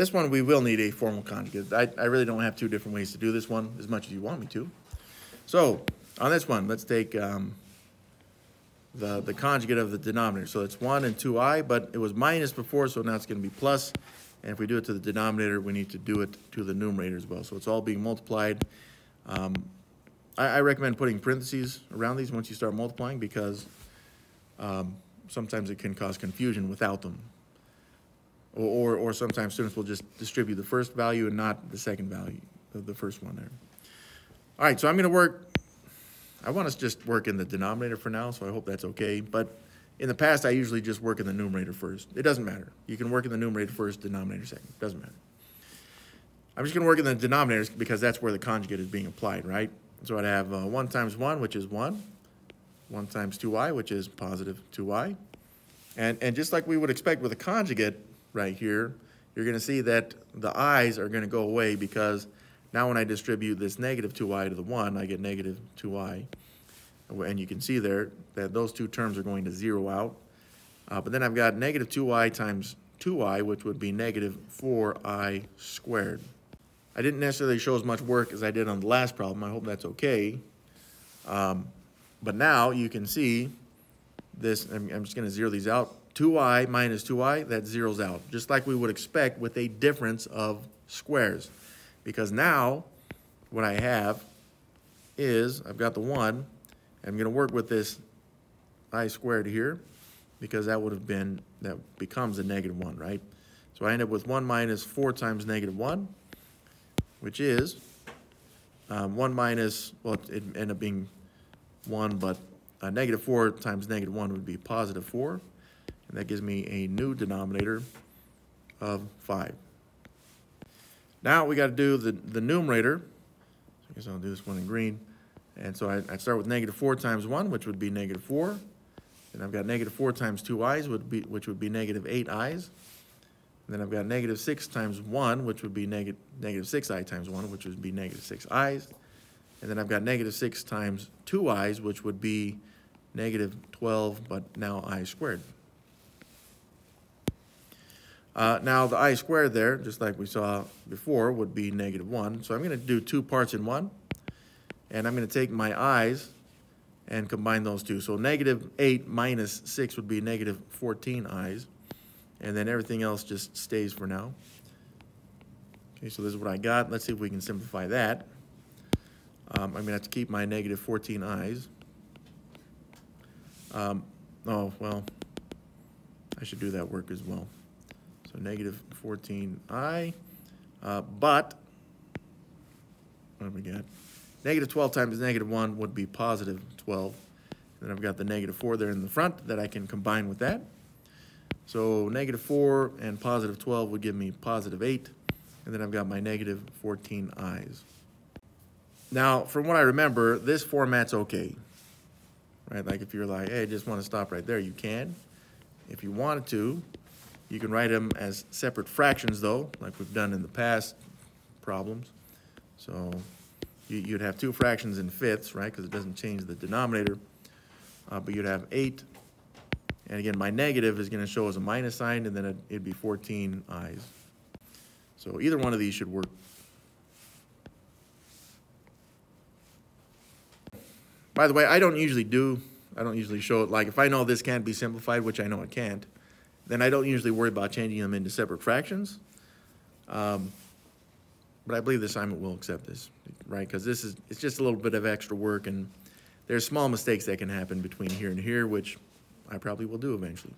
This one, we will need a formal conjugate. I, I really don't have two different ways to do this one, as much as you want me to. So, on this one, let's take, um, the, the conjugate of the denominator. So it's one and two i, but it was minus before, so now it's gonna be plus. And if we do it to the denominator, we need to do it to the numerator as well. So it's all being multiplied. Um, I, I recommend putting parentheses around these once you start multiplying because, um, sometimes it can cause confusion without them. Or, or, or sometimes students will just distribute the first value and not the second value, the, the first one there. All right, so I'm gonna work, I want to just work in the denominator for now, so I hope that's okay. But in the past, I usually just work in the numerator first. It doesn't matter. You can work in the numerator first, denominator second, doesn't matter. I'm just gonna work in the denominators because that's where the conjugate is being applied, right? So I'd have uh, one times one, which is one, one times two i, which is positive two i. And, and just like we would expect with a conjugate right here, you're gonna see that the i's are gonna go away because now when I distribute this negative two i to the one, I get negative two i. And you can see there that those two terms are going to zero out. Uh, but then I've got negative two i times two i, which would be negative four i squared. I didn't necessarily show as much work as I did on the last problem. I hope that's okay. Um, but now you can see this, I'm, I'm just gonna zero these out. Two i minus two i, that zeroes out, just like we would expect with a difference of squares. Because now, what I have is, I've got the one, I'm gonna work with this i squared here, because that would have been, that becomes a negative one, right? So I end up with one minus four times negative one, which is, um, one minus, well, it ended up being one, but uh, negative four times negative one would be positive four. And that gives me a new denominator of five. Now we got to do the, the numerator. I guess I'll do this one in green. And so I, I start with negative four times one, which would be negative four. And I've got negative four times two i's, would be, which would be negative eight i's. And then I've got negative six times one, which would be negative, negative six i times one, which would be negative six i's. And then I've got negative six times two i's, which would be negative twelve, but now i squared. Uh, now the i squared there, just like we saw before, would be negative one. So I'm gonna do two parts in one. And I'm gonna take my i's and combine those two. So negative eight minus six would be negative fourteen i's. And then everything else just stays for now. Okay, so this is what I got. Let's see if we can simplify that. Um, I'm gonna have to keep my negative fourteen i's. Um, oh, well, I should do that work as well. So negative fourteen i, uh, but, what have we got? Negative twelve times negative one would be positive twelve. And Then I've got the negative four there in the front that I can combine with that. So negative four and positive twelve would give me positive eight. And then I've got my negative fourteen i's. Now, from what I remember, this format's okay. Right, like if you're like, hey, I just want to stop right there, you can. If you wanted to, you can write them as separate fractions though, like we've done in the past problems. So you, you'd have two fractions in fifths, right, because it doesn't change the denominator. Uh, but you'd have eight, and again, my negative is gonna show as a minus sign, and then it- it'd be fourteen i's. So either one of these should work. By the way, I don't usually do, I don't usually show it, like, if I know this can't be simplified, which I know it can't, then I don't usually worry about changing them into separate fractions. Um, But I believe the assignment will accept this, right? Because this is, it's just a little bit of extra work, and there's small mistakes that can happen between here and here, which I probably will do eventually.